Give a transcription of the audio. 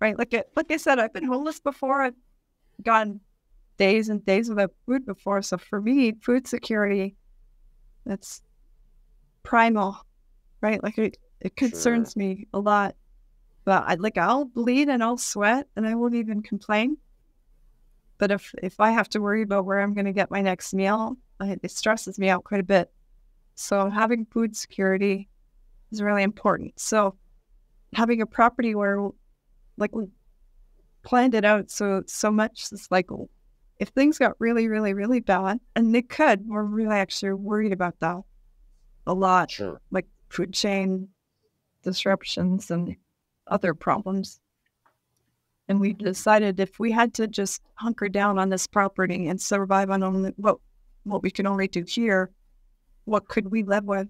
right? Like, it, like I said, I've been homeless before. I've gone days and days without food before. So for me, food security, that's primal, right? Like it, it concerns sure. me a lot. But I like I'll bleed and I'll sweat and I won't even complain. But if if I have to worry about where I'm going to get my next meal, it stresses me out quite a bit. So having food security is really important. So having a property where like we planned it out so so much it's like if things got really, really, really bad, and they could, we're really actually worried about that a lot. Sure. Like food chain disruptions and other problems. And we decided if we had to just hunker down on this property and survive on only what what we can only do here, what could we live with?